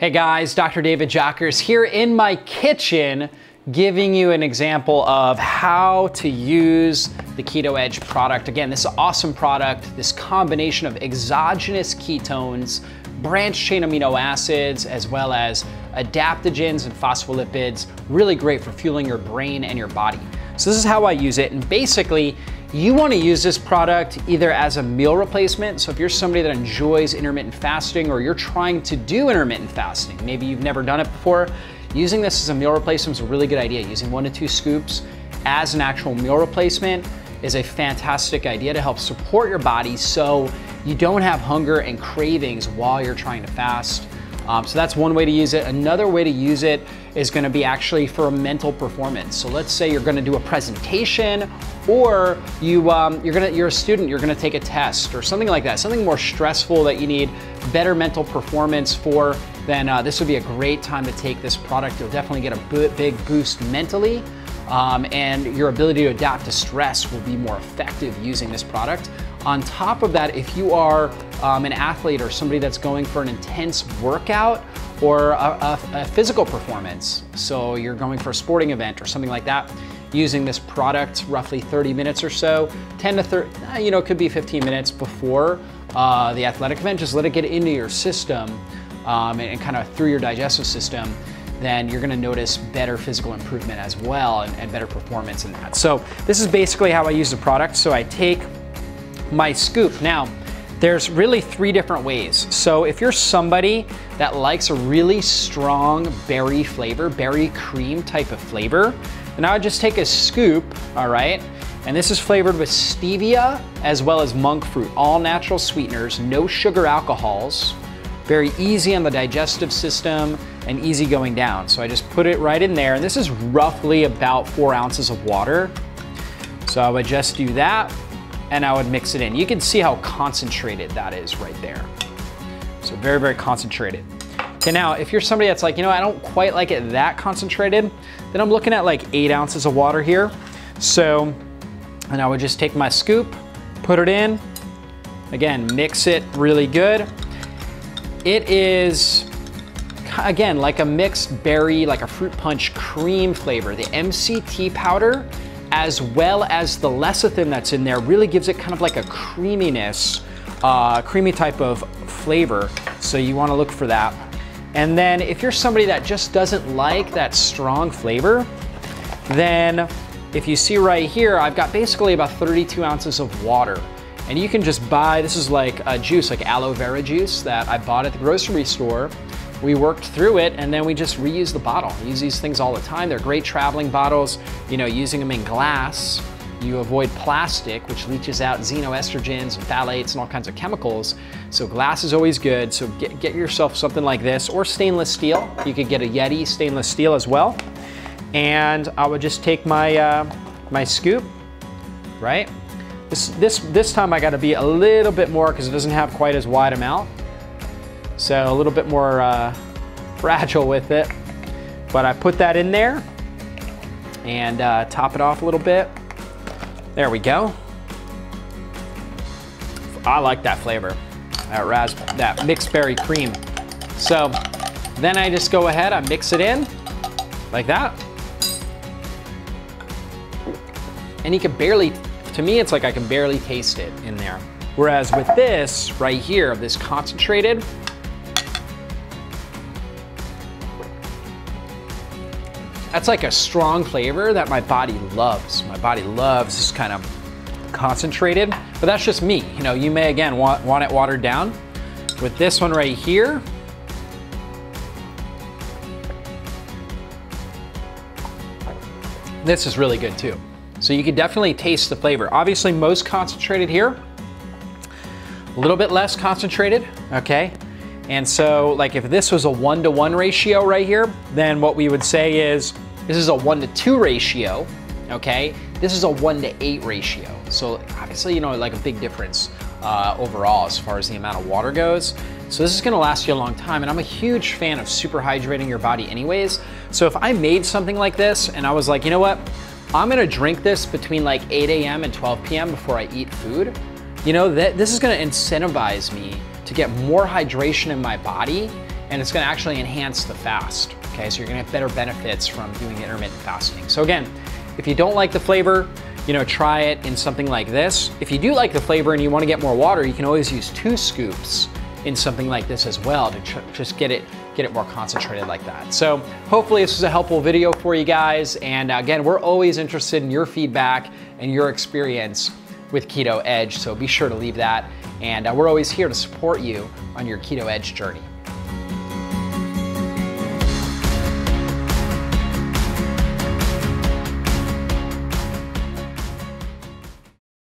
Hey guys, Dr. David Jockers here in my kitchen giving you an example of how to use the Keto Edge product. Again, this is awesome product, this combination of exogenous ketones, branched chain amino acids, as well as adaptogens and phospholipids, really great for fueling your brain and your body. So this is how I use it, and basically, you wanna use this product either as a meal replacement, so if you're somebody that enjoys intermittent fasting or you're trying to do intermittent fasting, maybe you've never done it before, using this as a meal replacement is a really good idea. Using one to two scoops as an actual meal replacement is a fantastic idea to help support your body so you don't have hunger and cravings while you're trying to fast. Um, so that's one way to use it. Another way to use it is gonna be actually for mental performance. So let's say you're gonna do a presentation or you, um, you're, gonna, you're a student, you're gonna take a test or something like that, something more stressful that you need better mental performance for, then uh, this would be a great time to take this product. You'll definitely get a big boost mentally um, and your ability to adapt to stress will be more effective using this product. On top of that, if you are um, an athlete or somebody that's going for an intense workout or a, a, a physical performance, so you're going for a sporting event or something like that, using this product roughly 30 minutes or so, 10 to 30, uh, you know, it could be 15 minutes before uh, the athletic event, just let it get into your system um, and, and kind of through your digestive system then you're gonna notice better physical improvement as well and, and, better performance in that. So this is basically how I use the product. So I take my scoop. Now, there's really three different ways. So if you're somebody that likes a really strong berry flavor, berry cream type of flavor, then I would just take a scoop, all right? And this is flavored with stevia as well as monk fruit, all natural sweeteners, no sugar alcohols, very easy on the digestive system and easy going down. So I just put it right in there. And this is roughly about four ounces of water. So I would just do that and I would mix it in. You can see how concentrated that is right there. So very, very concentrated. Okay, now if you're somebody that's like, you know, I don't quite like it that concentrated, then I'm looking at like eight ounces of water here. So, and I would just take my scoop, put it in, again, mix it really good. It is, again, like a mixed berry, like a fruit punch cream flavor. The MCT powder, as well as the lecithin that's in there, really gives it kind of like a creaminess, uh, creamy type of flavor. So you wanna look for that. And then if you're somebody that just doesn't like that strong flavor, then if you see right here, I've got basically about 32 ounces of water. And you can just buy, this is like a juice, like aloe vera juice that I bought at the grocery store. We worked through it and then we just reuse the bottle. We use these things all the time. They're great traveling bottles, you know, using them in glass. You avoid plastic, which leaches out xenoestrogens and phthalates and all kinds of chemicals. So glass is always good. So get, get yourself something like this or stainless steel. You could get a Yeti stainless steel as well. And I would just take my, uh, my scoop, right? This, this, this time I gotta be a little bit more because it doesn't have quite as wide a mouth. So a little bit more uh, fragile with it. But I put that in there and uh, top it off a little bit. There we go. I like that flavor, that ras that mixed berry cream. So then I just go ahead, I mix it in like that. And you can barely to me, it's like I can barely taste it in there. Whereas with this right here, this concentrated, that's like a strong flavor that my body loves. My body loves this kind of concentrated, but that's just me. You know, you may again want, want it watered down. With this one right here, this is really good too. So you can definitely taste the flavor. Obviously most concentrated here, a little bit less concentrated, okay? And so like if this was a one to one ratio right here, then what we would say is, this is a one to two ratio, okay? This is a one to eight ratio. So obviously, you know, like a big difference uh, overall as far as the amount of water goes. So this is gonna last you a long time and I'm a huge fan of super hydrating your body anyways. So if I made something like this and I was like, you know what, I'm gonna drink this between like 8 a.m. and 12 p.m. before I eat food. You know, that this is gonna incentivize me to get more hydration in my body and it's gonna actually enhance the fast, okay? So you're gonna have better benefits from doing intermittent fasting. So again, if you don't like the flavor, you know, try it in something like this. If you do like the flavor and you wanna get more water, you can always use two scoops in something like this as well to just get it get it more concentrated like that. So hopefully this was a helpful video for you guys. And uh, again, we're always interested in your feedback and your experience with Keto Edge. So be sure to leave that. And uh, we're always here to support you on your Keto Edge journey.